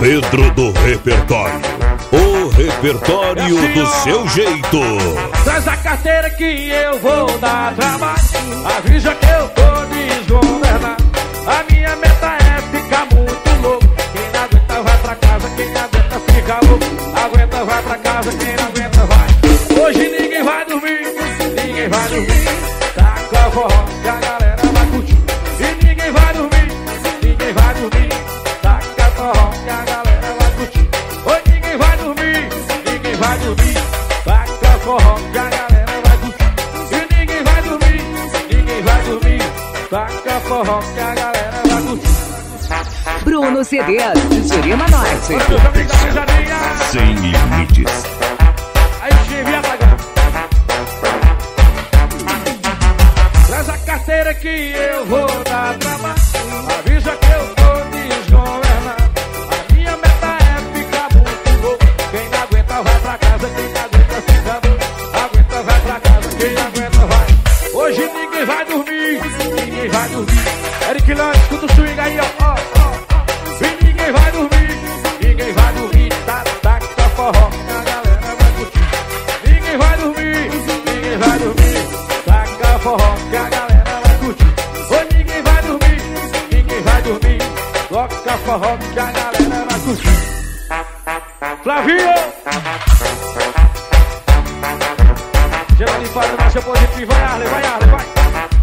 Pedro do Repertório. O repertório assim, do seu jeito. Traz a carteira que eu vou dar trabalho. Avisa que eu tô desgovernado. A minha meta é ficar muito louco. Quem não aguenta vai pra casa, quem não aguenta fica louco. Aguenta vai pra casa, quem não aguenta vai. Hoje ninguém vai dormir, ninguém vai dormir. Forró que a galera forró que a galera vai curtir. Hoje ninguém vai dormir, ninguém vai dormir. Taca forró que a galera vai curtir. E ninguém vai dormir, ninguém vai dormir. Taca forró que a galera vai curtir. Bruno CDs de Jurema Norte. Sem limites. Aí chega pagando. Traz a carteira que eu vou dar trabalho. Quem aguenta vai. Hoje ninguém vai dormir, ninguém vai dormir. Eric Lance, escuta o swing aí, ó. ó, ó. E ninguém vai dormir, ninguém vai dormir. Tá, tá, tá forró, a galera vai curtir. Ninguém vai dormir, ninguém vai dormir. Taca forró que a galera vai curtir. Oi, ninguém vai dormir, ninguém vai dormir. Toca forró que a galera vai curtir. Flavinho! Vai o cachorro positivo. Vai, Arley, vai, Arley, vai.